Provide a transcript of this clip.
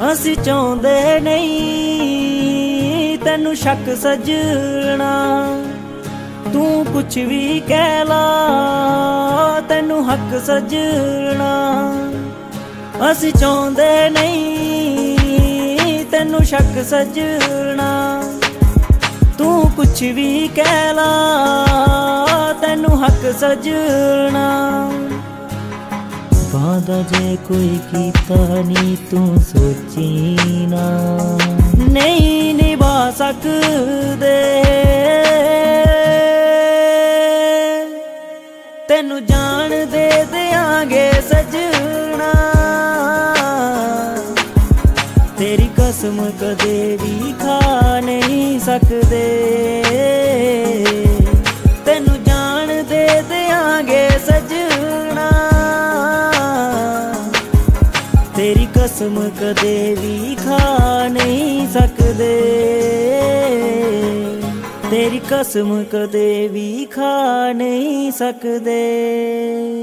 ਅਸੀਂ ਚਾਹੁੰਦੇ ਨਹੀਂ ਤੈਨੂੰ ਸ਼ੱਕ ਸਜਣਾ। ਤੂੰ ਕੁਛ ਵੀ ਕਹਿ ਲਾ, ਤੈਨੂੰ ਹੱਕ ਸਜਣਾ। ਅਸੀਂ ਚਾਹੁੰਦੇ ਨਹੀਂ ਤੈਨੂੰ ਸ਼ੱਕ ਸਜਣਾ। ਤੂੰ ਕੁਛ ਵੀ ਕਹਿ ਲਾ, ਤੈਨੂੰ ਹੱਕ ਸਜਣਾ। ਵਾਦਾ ਜੇ ਕੋਈ ਕੀਤਾ ਨਹੀਂ ਤੂੰ ਸੋਚੀ ਨਾ। ਨਹੀਂ ਨਿਭਾ ਸਕਦੇ। ਤੈਨੂੰ ਜਾਣ ਦੇ ਦਿਆਂਗੇ ਸਜਣਾ। ਤੇਰੀ ਕਸਮ ਕਦੇ ਵੀ ਖਾ ਨਹੀਂ ਸਕਦੇ। ਤੈਨੂੰ ਜਾਣ ਦੇ ਦਿਆਂਗੇ ਸਜਣਾ। ਤੇਰੀ ਕਸਮ ਕਦੇ ਵੀ ਖਾ ਨਹੀਂ ਸਕਦੇ। ਤੇਰੀ ਕਸਮ ਕਦੇ ਵੀ ਖਾ ਨਹੀਂ ਸਕਦੇ।